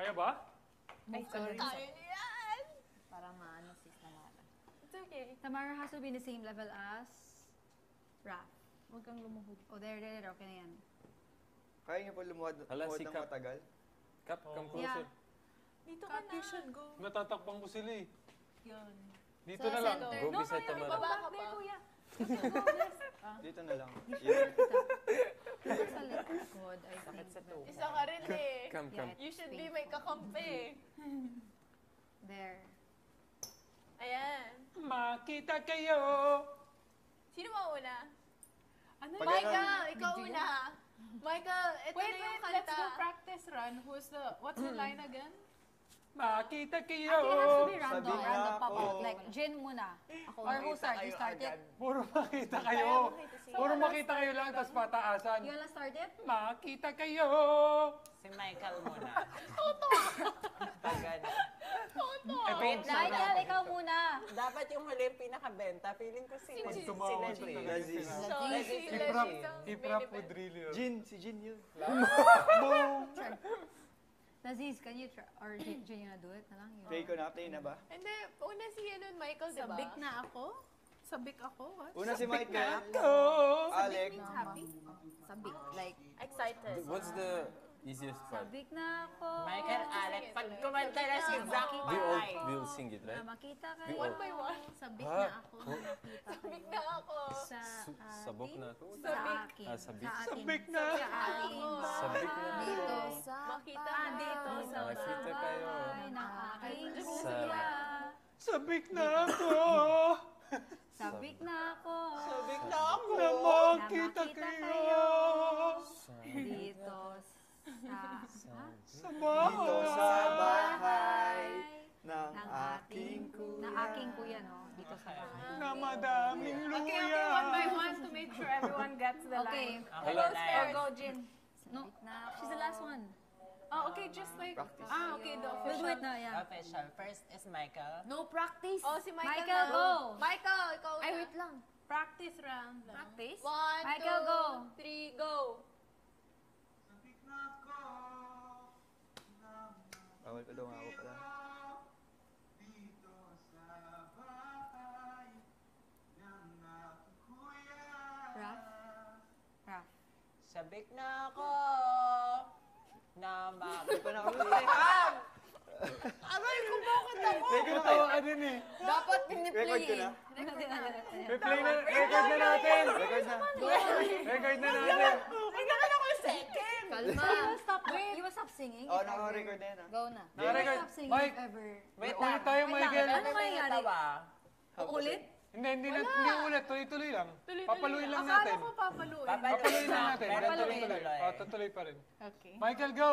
Kaya ba? Ay, sorry. Kaya niya yan! Para maano sis na Lara. It's okay. Tamara has to be in the same level as Raph. Huwag kang lumuhod. Oh, there, there, there. Okay na yan. Kaya niyo po lumuhad, Hala, lumuhad si ng Kap. matagal? Kap, come Oo. closer. Dito ka Kat, na. you should go. Natatakpan ko sila eh. Yun. Dito Sa na lang. center. Go No, beside no, no, Tamara. Baba ka pa. kuya. Dito na lang. Dito Yun. Dito sa likod, I think. sa. Isa ka rin eh. Come, Yeah, come. You should be may kakampi. There. Ayan. Makita kayo! Sino mauna? Ano Pag-? Michael, ikaw una. Michael, ito Wait, na yung wait, kanta. let's go practice run. Who's the, what's the line again? Makita It kayo! has to be random. Sabi nga Random ako. Like, Jin muna. Or who start? You start it? Puro makita kayo. Puro makita kayo lang, tapos pataasan. You wanna start it? Makita kayo! Si Michael muna. Pag ano. Eh, wait Michael, ikaw muna. Dapat yung huli yung pinakabenta. Feeling ko si Si- si Tumawa Si Iprap, iprap would really yun. Jin, si Jin yun. Naziz, can you try? Or Jin, you wanna do it na lang? Play ko na, play na ba? Hindi, una si ano, Michael, di ba? Sabik na ako? Sabik ako? What? Una si Michael, Oh! Alec, means happy? Sabik. Like, Excited. What's the easiest part? sabik na ako. Michael Alec. Pag kumanta na si Zack We all Bahay. will sing it, Na right? makita kayo. One by one. Sabik na ako. Nakita Sabik kayo. na ako. Sa Su- Sabok na ako. Sa akin. Ah, sabik. Sabik na! Sa Sabik na ako! Sabik na ako. Sabik na ako. Na makita makita kayo! Dito sa Sa dito sa bahay ng ng aking kuya. ng aking kuya, no? Dito sa bahay. Na madaming luya! Okay, okay, one by one to make sure everyone gets the Okay. line. Hello, Or Lion. go, Jin. No, she's the last one. Oh, okay, just like, Practice. ah, okay, the We'll do official. it now, yeah. Official. First is Michael. No practice. Oh, si Michael, Michael, na. go. Michael, ikaw Ay, na. wait lang. Practice round. lang. Practice? One, Michael, two, go. three, go. Bawal ko daw nga ako pala. Raf? Raf. Sabik na ako. Na Hindi mak... pa nakaplay. Aray ko, bakit ako? Ko na Tawa ka din eh. Dapat piniplay Record ko na. Replay na, record na natin! Record na. Record na natin! Naman ako yung second. Kalma. stop. Wait. You will stop singing. Oh, if ever. naka-record na yan ah. Go na. Naka-record. Stop singing ever. Wait ulit lang. tayo, Wait lang. Michael. Ano mangyayari? Ulit? Hindi, hindi na, hindi ulit. Tuloy-tuloy lang. Papaluin lang Akala natin. ko papaluin. Papaluin. Papaluin lang natin. Tuloy-tuloy. tuloy. Oh, tutuloy pa rin. Okay. Michael, go!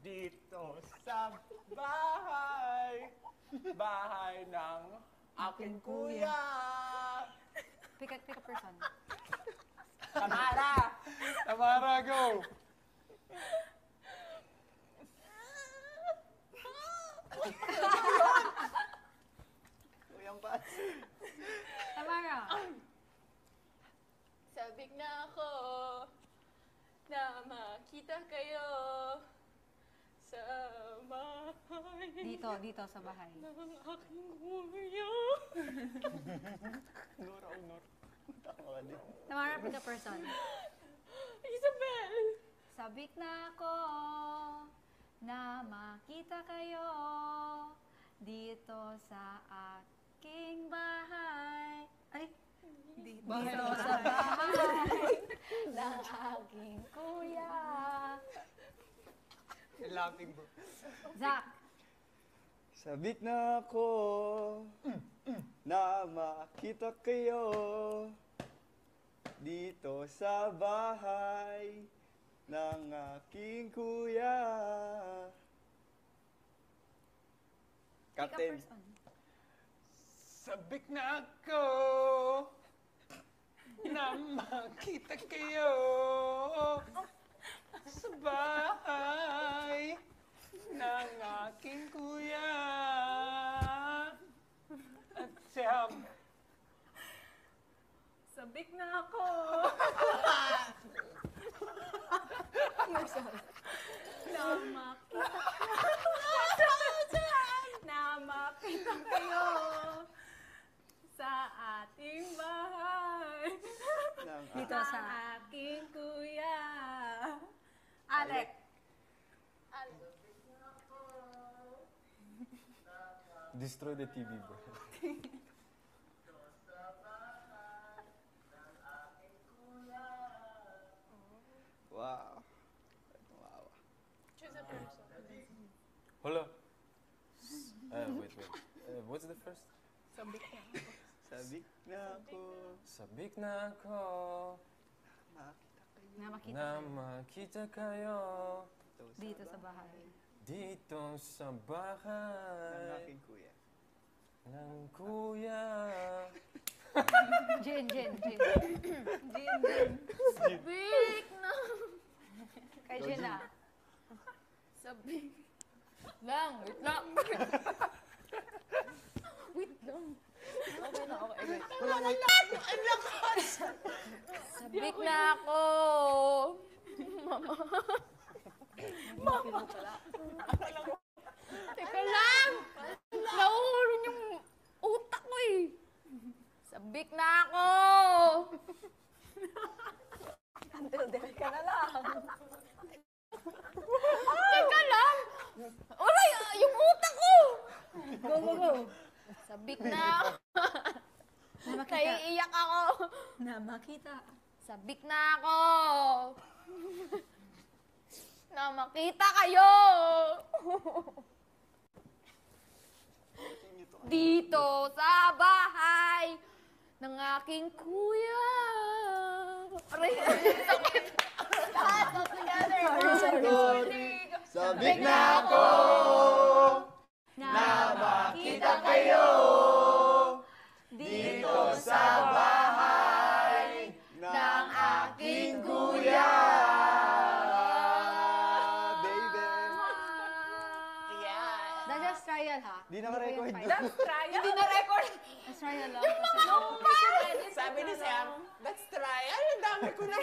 Dito sa bahay. Bahay ng aking kuya. Pick a, pick a person. Tamara. Tamara, go! Kuyang paas. Tamara. Sabik na ako na makita kayo sa bahay Dito, dito sa bahay. ng aking kuya. Nora, Nora. Tama ka din. Tamara, pick a person. Isabel! Sabik na ako na makita kayo dito sa aking bahay. Ay, dito sa bahay ng aking kuya. Laughing bro. Zach, Sabik na ako na makita kayo dito sa bahay ng aking kuya. Captain. Sabik na ako na makita kayo sa bahay ng aking kuya. At siyam, Sabik na ako. na makita na makita kayo sa ating bahay. Dito sa... aking kuya. Alec. Destroy the TV, bro. Wow. Wow. Choose a person. Hold up. Uh, wait, wait. Uh, what's the first? Sabik na ako. Sabik na ako. Sabik na ako Makita kayo. Na makita na kayo. makita kayo Dito sa bahay. dito sa Ng bahay aking kuya. ng kuya. Jin, Jin, Jin. Jin, Jin. Sabik na. Kay Jin na. Sabik. Lang, wait lang. wait lang. Okay na, okay. Wait. Sabik na ako. Mama. Mama. Teka lang. Nauulon yung utak ko eh. Sabik na ako. Until death ka na lang. Teka lang. Aray, ah, yung utak ko. Go, go, go. Sabik na ako. Na makita. Naiiyak ako. Na makita. Sabik na ako. na makita kayo. Dito sa bahay ng aking kuya. Aray, sakit. Lahat of together. Sorry, sorry. Sabik na ako Di naka-record. That's trial. Hindi na record. That's trial lang. Kasi Sabi ni Sam, that's trial. Ang dami ko na